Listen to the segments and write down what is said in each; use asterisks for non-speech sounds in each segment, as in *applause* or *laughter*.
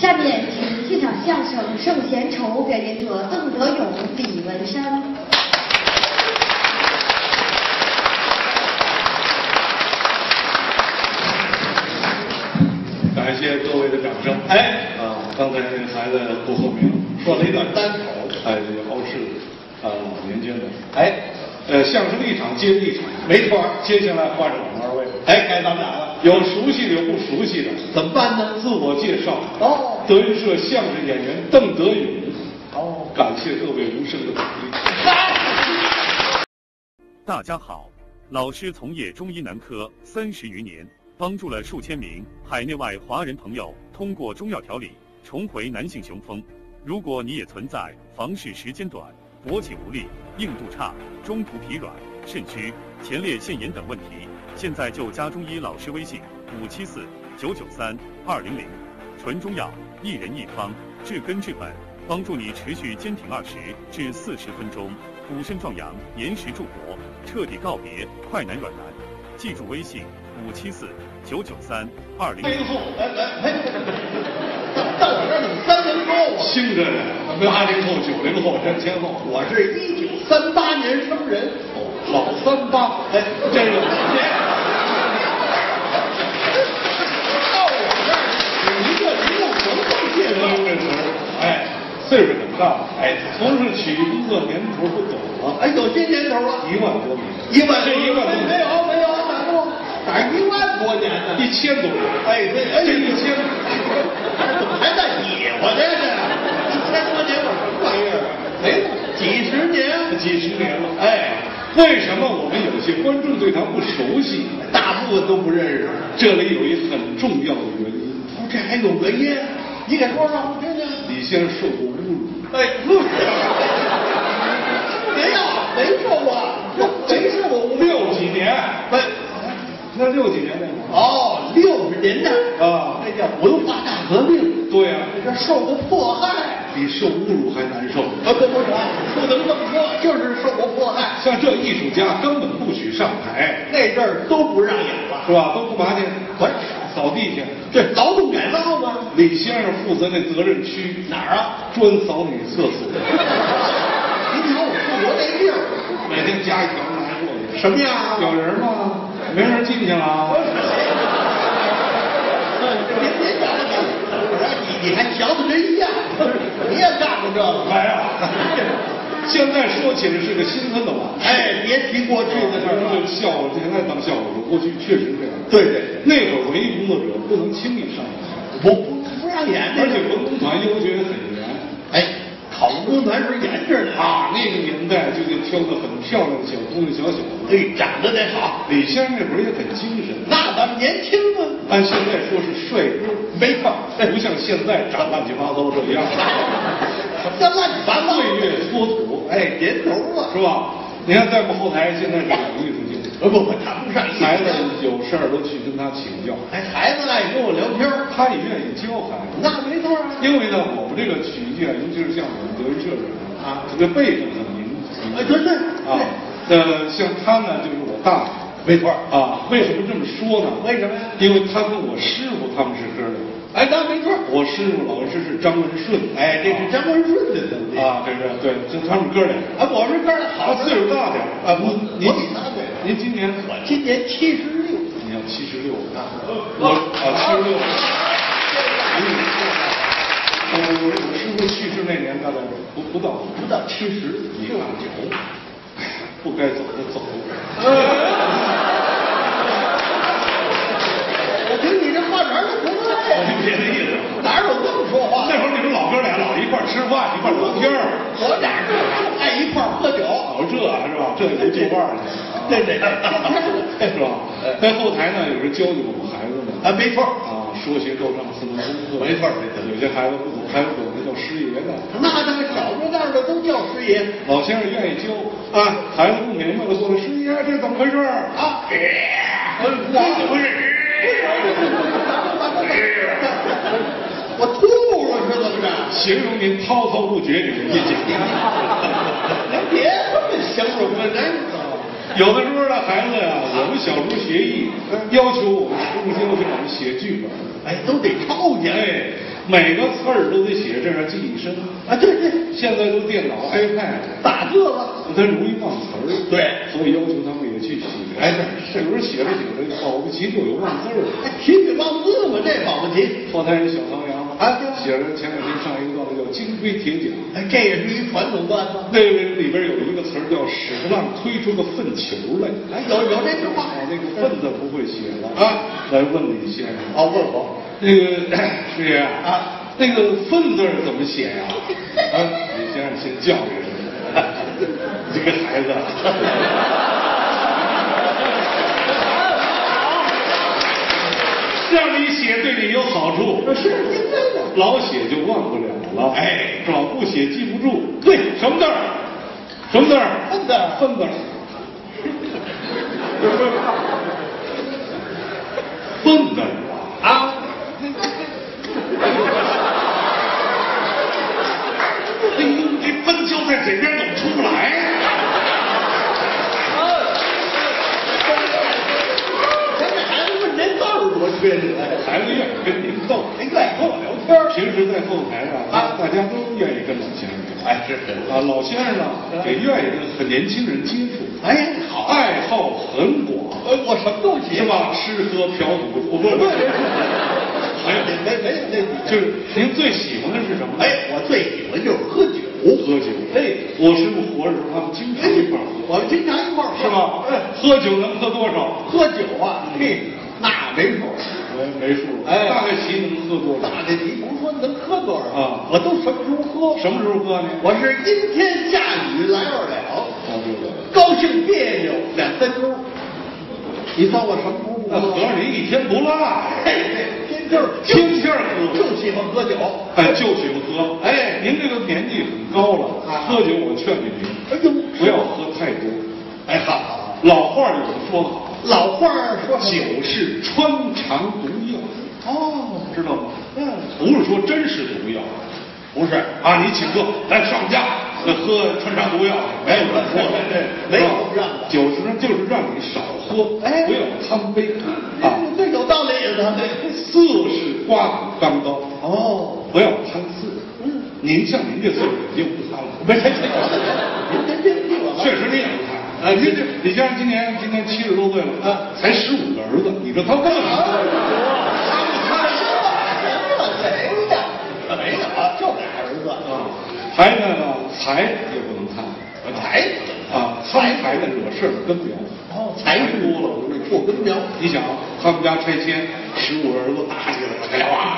下面请戏场相声《圣贤愁》表演者邓德勇、李文山。感谢各位的掌声。哎，啊，刚才那个孩子不透明，说了一段单口，哎，这个傲视啊年轻的。哎，呃，相声一场接一场，没错接下来换上我们二位，哎，该咱们了，有熟悉的，有不熟悉的。怎么办呢？自我介绍。哦德云社相声演员邓德勇。哦，感谢各位无声的鼓励。*laughs* 大家好，老师从业中医男科三十余年，帮助了数千名海内外华人朋友通过中药调理重回男性雄风。如果你也存在房事时间短、勃起无力、硬度差、中途疲软、肾虚、前列腺炎等问题，现在就加中医老师微信五七四九九三二零零，纯中药，一人一方，治根治本，帮助你持续坚挺二十至四十分钟，补肾壮阳，延时助活，彻底告别快男软男。记住微信五七四九九三二零零。零后，哎哎哎，到我这儿怎么三零后啊？兴着呢，八零后、九零后、三千后，我是一九三八年生人，老三八。哎，这个到我这儿有一个人用文化介这绍。个词儿，哎，岁数很大了，哎，从事体育工作年头不短了，哎，有些年头了，一万多年，一万这一万多没，有没有，打住，打一万多年呢。一千多年，哎，这哎这一千，怎么还在野我这是？一千多年我什么玩意儿？没了，几十年，几十年了。哎，为什么我们有些观众对他不熟悉？大部分都不认识。这里有一很重要的原因，哦，这还有原因？你给说说我听听。李先受过侮辱。哎，别呀，没受过，没受过。六几年，没，那六几年那会儿哦，六十年代啊那叫文化大革命，对呀、这受过迫害。比受侮辱还难受。啊，不不不，不能这么说，就是受过迫害。像这艺术家根本不许上台，那阵儿都不让演了，是吧？都干嘛去？不是扫地去。这劳动改造吗？李先生负责那责任区哪儿啊？专扫女厕所，您瞧我负责这地儿，每天加一条拿过去。什么样啊？有人吗？没人进去了啊。您别讲了，我说你你还瞧得人样，你也干过这个？来呀！现在说起来是个兴奋的往事。哎，别提过去的事儿笑话现在当笑话说，过去确实这样。对对，那会儿文艺工作者不能轻易上台，不演这个而且文工团要求也很严哎，考文工团时严着呢啊。那个年代就得挑个很漂亮的小姑娘、小小子。哎，长得得好，李先生那会儿也很精神，那咱们年轻啊。按现在说是帅哥，没错，不像现在长乱七八糟这样。什么叫乱七八糟？岁月蹉跎，哎，年头了，是吧？你看在我们后台现在是两个艺不 *laughs* 不，谈不上孩子有事儿都去跟他请教，哎，孩子爱跟我聊天儿他也愿意教孩子。那没错啊。因为呢，我们这个曲艺啊，尤其是像我们德云社这种啊这个辈分很明哎，对对啊。呃，像他呢，就是我大爷。没错啊，为什么这么说呢？为什么呀因为他跟我师傅他们是哥俩。哎，那没错我师傅老师是张文顺，哎，这是张文顺的兄弟啊，这是对，就他们哥俩。啊，我是哥俩好岁数大点啊，不，您。您今年我今年七十六，你要七十六啊，我啊七十六，我我我师傅去世那年大概不不到不到七十，你看九。哎呀，不该走的走。我听你这话哪儿都不对，别的意思。哪有这么说话那？会儿你们老哥俩老一块儿吃饭，一块儿聊天儿，我哪是爱一块儿喝酒？搞这是吧？这也就腕儿了，对对是吧？在后台呢，有人教教我们孩子们啊，没错。啊，说学逗唱四门功课，没错没错有些孩子不懂，还有懂的叫师爷的，那那小着蛋的都叫师爷老先生愿意教啊，孩子不明白了，过来师爷这是怎么回事？啊！哎我怎么是？*laughs* 我吐了是怎么着？形容您滔滔不绝给人家讲。*laughs* 您别这么形容啊！咱有的时候呢，孩子呀，我们小时候学艺，要求我们师傅要求我们写剧本。哎，都得抄去。哎，每个词儿都得写，这样记忆深。啊，对对，现在都电脑、iPad，打字了。他容易忘词儿。对所以要求他们也去写。哎对有时候写着写着，保不齐就有忘字儿。哎提笔忘字嘛，这保不齐。后台有小唐阳啊对写着前两天上一个段子叫《金龟铁甲》，哎，这也是一传统段子。那个里边有一个词儿叫“屎壳郎推出个粪球来”，哎，有有这句话我，那个粪字不会写了啊，来问李先生。哦，问我那个师爷啊，那个“粪”字怎么写呀？啊，李先生先教育 *laughs* 你，这个孩子。让你写对你有好处，是应该的。老写就忘不了了，哎是吧？不写记不住。对，什么字儿？什么字儿？分字儿粪字 *laughs* 分。字儿啊！啊，哎呦，这粪球在嘴边怎么出不来呀、咱这孩子问这字儿多缺德呀！孩子愿意跟您斗，哎，愿意跟我聊天儿平时在后台啊，啊大家都愿意跟老先生聊。哎，是是啊，老先生呢也愿意跟和年轻人接触，哎，好，爱好很广，呃，我什么都喜是吧？吃喝嫖赌，不不不，还有没没有那就是您最喜欢的是什么？哎，我最喜欢就是喝酒，喝酒。哎，我师傅活着时候，他们经常一块儿喝，我们经常一块儿喝是吧？嗯，喝酒能喝多少？喝酒啊，嘿，那没数。没没数，哎大概齐能喝多少？大的你不是说能喝多少啊我都什么时候喝？什么时候喝呢？我是阴天下雨来二了，我知道。高兴别扭两三周。你算我什么时候不那合着你一天不落呀？嘿，天天儿天天儿喝就喜欢喝酒。哎，就喜欢喝。哎，您这个年纪很高了，啊喝酒我劝劝您，哎呦，不要喝太多。哎，好老话有说得好，老话说酒是穿肠哦，知道吗？嗯，不是说真是毒药，不是，啊，你请客，来上家，那喝穿肠毒药，没有人说的，没有让酒实际上就是让你少喝，哎不要贪杯啊。哎这有道理的。色是刮骨钢刀，哦，不要贪色。嗯，您像您这岁数已经不贪了，不是，您真真替我确实您也不贪。啊，您这李先生今年今年七十多岁了啊，才十五个儿子，你说他干嘛？谁呀？没有，就俩儿子。啊，还有呢，财也不能贪，财啊，贪财的惹事儿根苗。哦，财多了容易破根苗。你想，他们家拆迁，十五个儿子打起来了，哎呀哇，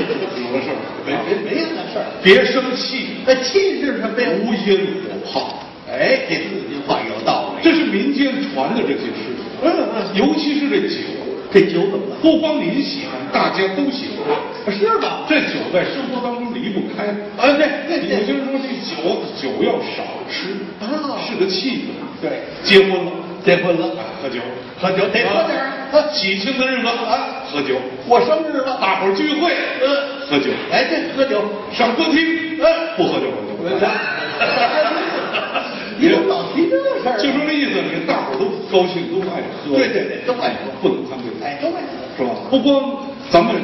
有的事儿，没没没有那事儿。别生气，那气是什么呀？无因火炮，哎，这四句话有道理。这是民间传的这些事，嗯嗯，尤其是这酒，这酒怎么了？不光您喜欢，大家都喜欢。是吧？这酒在生活当中离不开。啊，对对有些对，人说这酒酒要少吃，啊是个气氛。对，结婚了，结婚了，啊，喝酒，喝酒得喝点儿。啊，喜庆的日子啊，喝酒，过生日了，大伙儿聚会，嗯，喝酒，哎，对喝酒，上歌厅，嗯不喝酒，喝酒。你怎么 *laughs* 老提这事儿？就说这意思，你大伙儿都高兴，都爱喝。对对对，都爱喝。不能贪杯，哎，都爱喝。是吧？不光咱们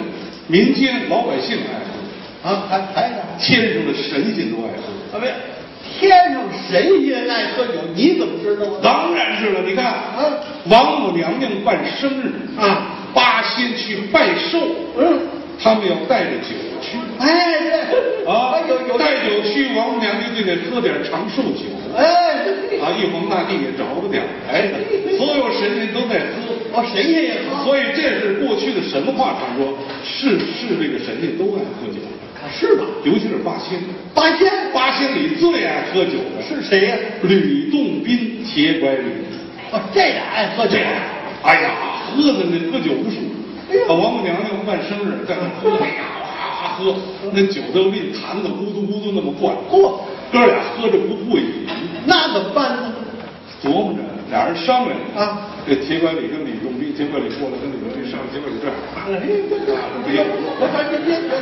民间老百姓爱喝，啊，还还呢？天上的神仙都爱喝。啊，没有，天上神仙爱喝酒，你怎么知道啊？当然是了，你看，啊。王母娘娘办生日啊，八仙去拜寿，嗯，他们要带着酒去。哎，对，啊有有，带酒去，王母娘娘就得喝点长寿酒哎，啊，玉皇大帝也着了点儿，哎，所有神仙都在喝。哦，神仙也喝，所以这是过去的神话传说，是是这个神仙都爱喝酒，是吧？尤其是八仙，八仙八仙里最爱喝酒的是谁呀？吕洞宾、铁拐李。哦，这俩爱喝酒这，哎呀，喝的那喝酒无数。哎呦啊，王母娘娘办生日，在那喝，哎呀，哇喝，那酒都令坛子咕嘟咕嘟那么灌，嚯，哥俩喝着不过瘾，那怎么办呢？琢磨着，俩人商量啊。这铁拐李跟李仲宾，铁拐李过来跟李仲宾商量，铁拐李这样，哎，这不行，我看这这这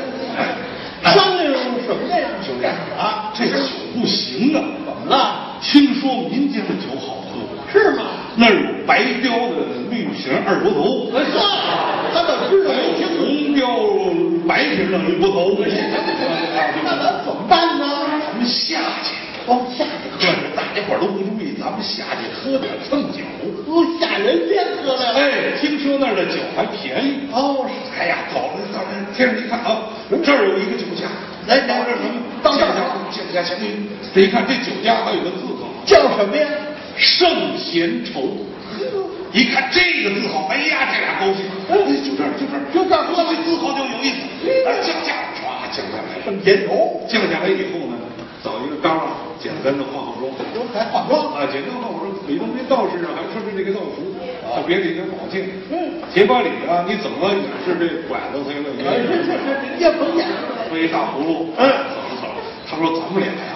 商量什么呀？兄弟啊？这酒不行啊！怎么了？听说民间的酒好喝，是吗？那儿有白雕的绿瓶二锅头，他怎么知道？红标白瓶弄一锅头。哦，下去这是大家伙儿都不注意，咱们下去喝点蹭酒。喝下人间喝来了。哎，听说那儿的酒还便宜。哦，哎呀，走了到了，天上一看啊，这儿有一个酒家，来到这儿什么？到这儿酒家相遇。这一看这酒家还有个字号，叫什么呀？圣贤愁。一看这个字号，哎呀，这俩高兴。哎，就这儿，就这儿，就这儿喝这字号就有意思。哎，降价，唰降下来。圣贤愁，降下来以后呢，找一个缸啊，简单的化化妆。都还化妆。啊，简单化化妆。李东宾道士啊，还穿着这个道服，啊别里边宝剑。嗯，结巴里啊，你怎么也是这拐子他了？哎，这这这人家甭演了。背一大葫芦，嗯走着走着，他说咱们俩呀，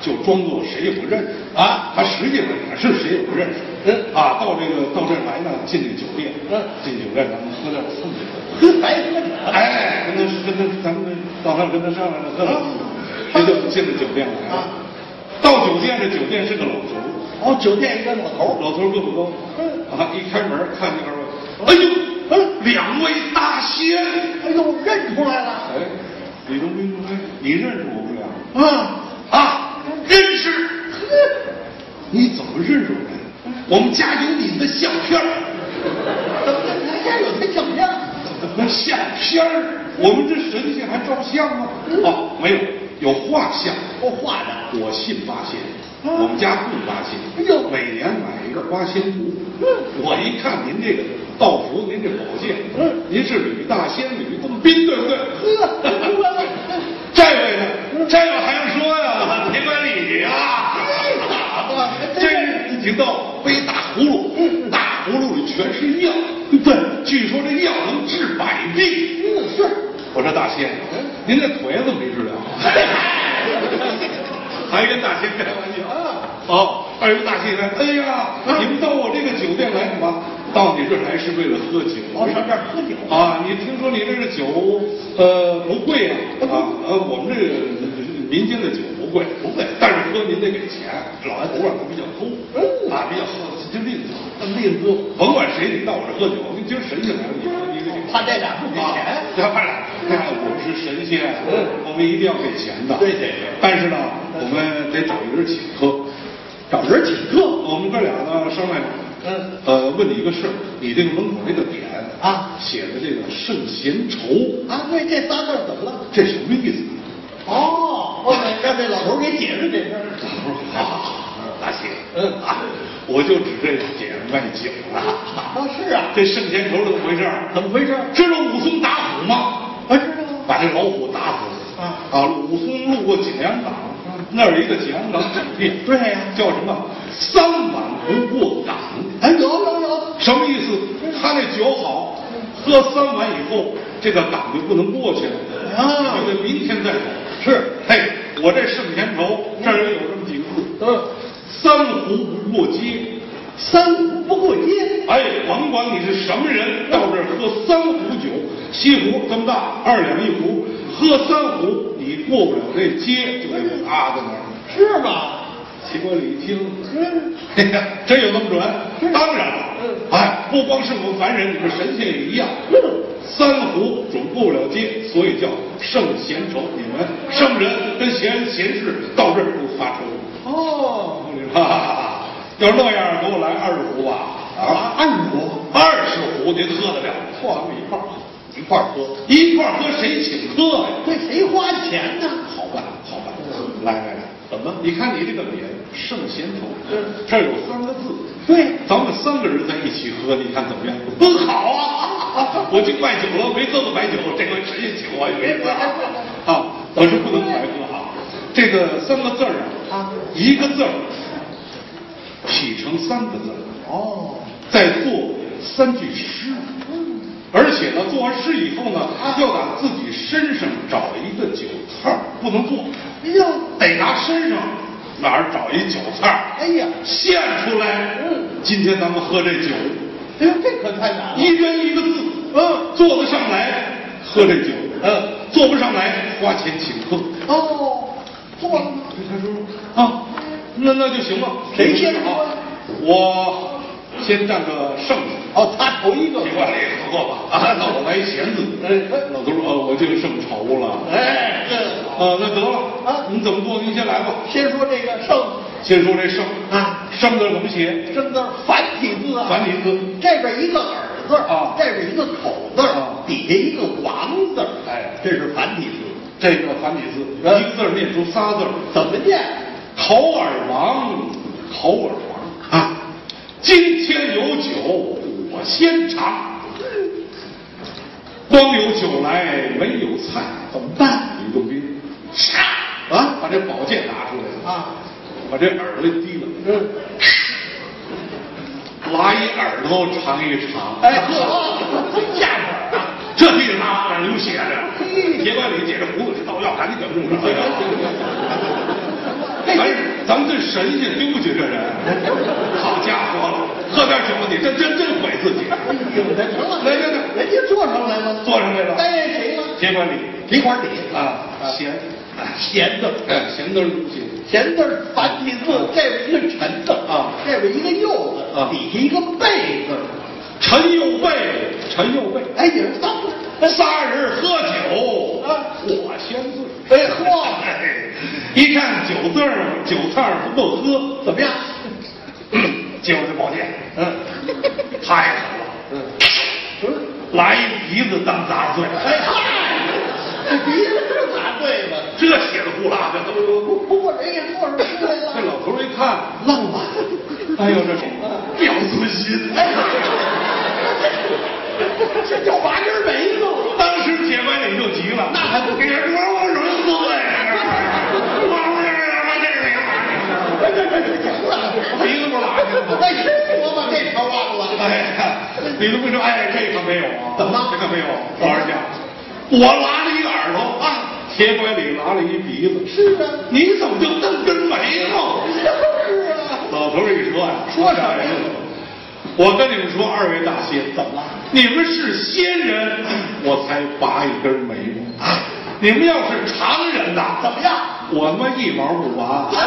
就装作谁也不认识啊他实际上也是谁也不认识。嗯啊，到这个到这儿来呢，进这酒店，嗯进酒店咱们喝点蹭酒。喝白喝酒。哎，跟他跟他咱们到那儿跟他商量着喝这就进了酒店来了。啊到酒店，这酒店是个老头儿，哦，酒店一个老头儿。老头儿个子高，嗯啊，一开门看见二位，哎呦，嗯两位大仙。哎呦，认出来了。哎，李东兵说：“哎，你认识我们俩？啊，啊，认识。你怎么认识我们？我们家有你的相片儿。咱家有他相片。相片儿，我们这神仙还照相吗？哦，没有，有画像。我画的。我信八仙，嗯我们家供八仙。哎呦每年买一个八仙图。嗯我一看您这个道服，您这宝剑，嗯您是吕大仙吕洞宾，对不对？呵。这位呢？这位还用说呀？别管理呀！咋的？这人一听到背大葫芦，嗯大葫芦里全是药，对，据说这药能治百病。我说大仙，您这腿怎么没治疗？*laughs* 还跟大仙开玩笑啊哦，二位大仙来，哎呀，你们到我这个酒店来干嘛？到你这儿来是为了喝酒。哦上这儿喝酒啊？你听说你这个酒，呃，不贵啊？啊，呃，我们这个民间的酒不贵，不贵，但是喝您得给钱。老头啊，他比较抠，嗯啊，比较好，就吝啬，吝啬。甭管谁，你到我这儿喝酒，你今儿神仙来了，你喝你。他这俩不给钱。*laughs* 对，怕俩，看我们是神仙，嗯我们一定要给钱的。对对对但是呢，我们得找一个人请客，找人请客。我们哥俩呢商量，嗯呃，问你一个事儿，你这个门口这个匾啊写的这个圣贤愁，啊，对，这仨字儿怎么了？这什么意思？哦，我得让这老头给解释解释。我说啊，大仙，嗯啊，*laughs* 我就指这姐卖酒了。啊，是啊，这圣贤愁怎么回事？怎么回事？知道武松打虎吗？哎知道。把这老虎打死。啊啊！武松路过景阳冈，那儿有一个景阳冈酒店。对呀叫什么？三碗不过岗。哎，有有有。什么意思？他那酒好，喝三碗以后，这个岗就不能过去了啊就得明天再走。是，嘿，我这圣贤愁这儿也有这么几个字：嗯，三壶不过街。三壶不过街。哎，甭管你是什么人，到这儿喝三壶酒，西湖这么大，二两一壶，喝三壶，你过不了这街，就得趴在那儿。是吗？齐国里一听，嗯，嘿呀，真有那么准？当然了，嗯哎，不光是我们凡人，你们神仙也一样。嗯三壶准过不了街，所以叫圣贤愁。你们圣人跟贤贤士到这儿都发愁。哦，哈哈哈！要是那样，给我来二十壶吧。啊，二壶，二十壶您喝得了？嚯，咱们一块儿一块儿喝，一块儿喝谁请客呀？这谁花钱呢？好办，好办。来来来，怎么？你看你这个脸“圣贤头”，嗯这儿有三个字。对咱们三个人在一起喝，你看怎么样？不好啊！*laughs* 我就卖酒了，没喝过白酒，这回谁请我也没喝啊！我是不能白喝啊！这个三个字儿啊啊，一个字儿劈成三个字儿，哦，再做三句诗。而且呢，做完诗以后呢，啊。要打自己身上找一个酒菜儿，不能做，哎呦，得拿身上哪儿找一酒菜儿，哎呀，献出来。嗯。今天咱们喝这酒，哎呀，这可太难了。一人一个字，嗯。做得上来喝这酒，嗯，做不上来花钱请客。哦，做了吗？他说啊，那那就行吧。谁先说呀我先占个胜字。哦，他头一个这管理不错吧？啊，那我来闲字。哎老头说：“呃，我这个胜愁了。哎，这啊，那得了啊你怎么做？您先来吧。先说这个胜先说这胜啊，胜字怎么写？生字繁体字啊，繁体字。这边一个耳字啊这边一个口字啊底下一个王字儿哎这是繁体字，这个繁体字，嗯。一个字念出仨字怎么念？口耳王，口耳王啊！今天有酒我先尝，光有酒来没有菜，怎么办？吕洞宾，杀啊把这宝剑拿出来，啊，把这耳朵提了，嗯，拉一耳朵尝一尝，哎呵，下边啊，这地方拉哪流血着？嘿铁拐李解这胡子是到药，赶紧给弄上。哎，咱们这神仙丢不起这人，好家伙了，喝点酒你这真真毁自己。来来来人家坐上来了，坐上来了哎，谁了？铁拐李李管理啊，闲，闲字，哎，闲字儿不行。闲字繁体字，这边一个陈字啊这边一个右字啊底下一个贝字，陈右贝，陈右贝，哎，也是仨字，仨人喝酒啊。我先醉。哎嚯，哎，*laughs* 一看酒字儿，酒菜儿不够喝，怎么样？接我这宝剑，嗯。*laughs* 太狠了，嗯，不是，来一鼻子当杂碎，哎嗨，*laughs* 这鼻子是咋对的？这血的呼啦的，不不过人也坐上出来了，这老头一看，愣了，哎呦，这表尊心，哎，这叫拔根眉毛了。当时铁拐李就急了，那还不给人我我容死哎，这这这行了，鼻子不拉去了吗？那是说吧，这条忘了。哎呀，李东辉说：“哎，这可没有啊，怎么这可没有？老人家，我拉了一个耳朵啊，铁拐李拉了一鼻子，是啊，你怎么就瞪根眉毛？”是啊，老头儿一说呀，说什么呀我跟你们说，二位大仙，怎么了？你们是仙人，我才拔一根眉毛啊。你们要是常人呐，怎么样？我他妈一毛不拔。哎